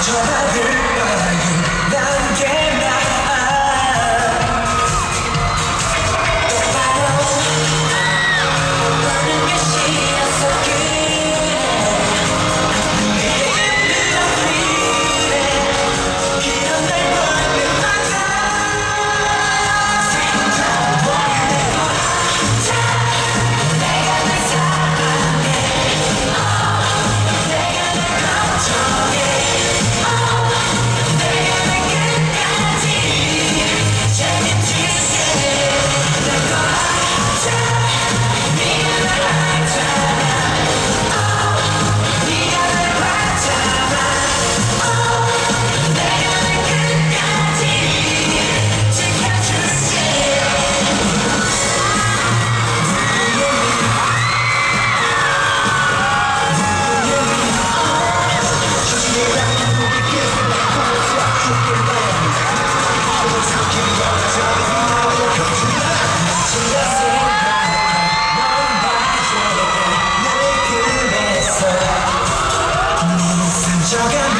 멈춰봐들 나가면